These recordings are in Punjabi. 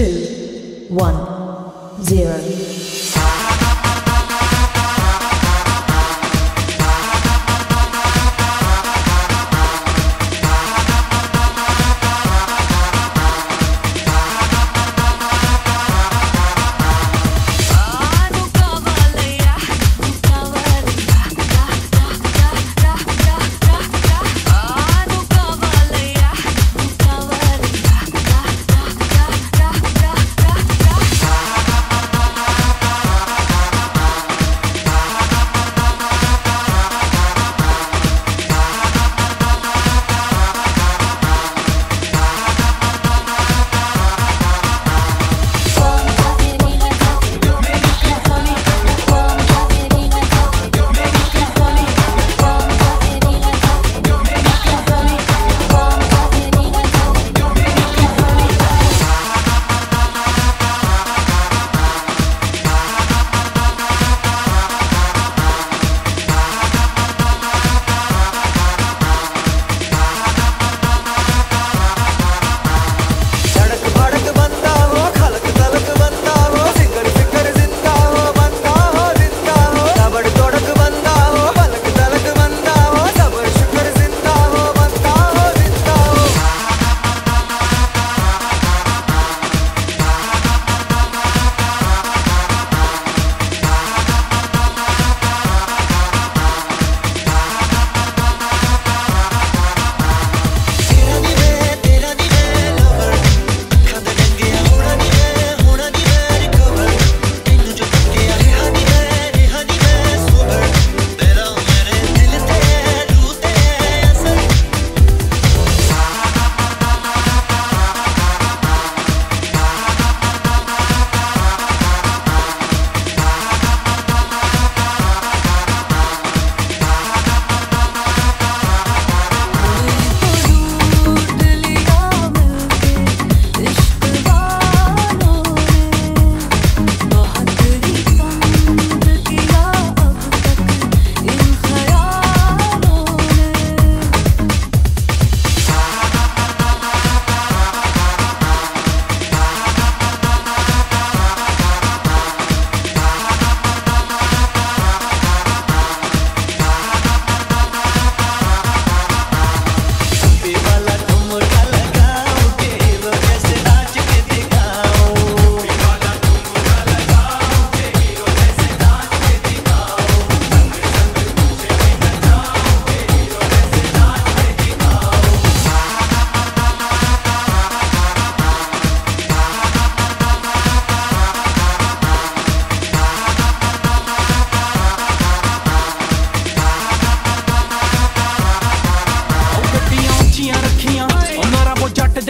two, one, zero.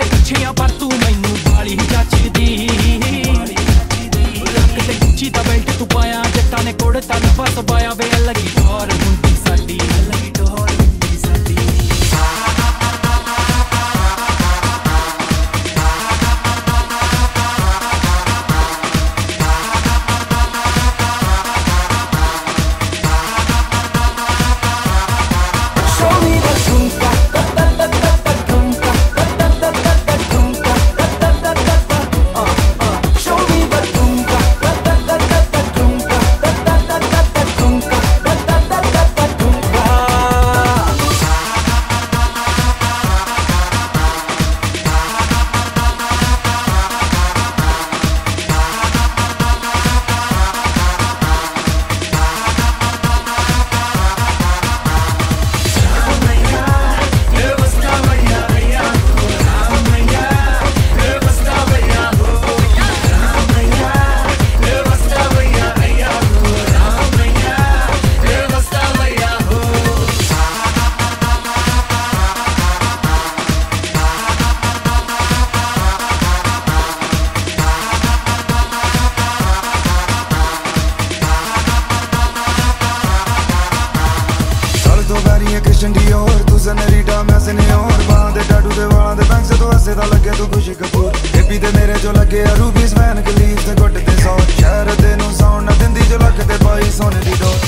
ਦੇ ਪਿੱਛੇ ਪਰ ਤੂੰ ਮੈਨੂੰ ਬਾਲੀ ਹੀ ਦਾ ਬੈਲਟ ਤੂੰ ਪਾਇਆ, ਜੱਟਾਂ ਨੇ ਕੋੜ ਤਨ ਫਸ ਪਾਇਆ ਵੇ ਲੱਗੀ ਔਰ ਨੇ ਹੋਰ ਬਾਹਾਂ ਦੇ ਟਾਟੂ ਦੇ ਵਾਲਾਂ ਦੇ ਬੈਂਕ ਤੋਂ ਤੂੰ ਹੱਸੇ ਦਾ ਲੱਗੇ ਤੂੰ ਖੁਸ਼ੀ ਕਪੂਰ। ਬੇਬੀ ਦੇ ਮੇਰੇ ਜੋ ਲੱਗੇ ਆ ਰੂਬੀ ਸਵੈਨ ਕਲੀਫ ਤੇ ਗੁੱਟ ਤੇ ਸੌ। ਸ਼ਹਿਰ ਦੇ ਨੂੰ ਸੌਣ ਨਾ ਦਿੰਦੀ ਜੋ ਲੱਕ ਤੇ ਪਾਈ ਸੋਨੇ ਦੀ ਡੋਰ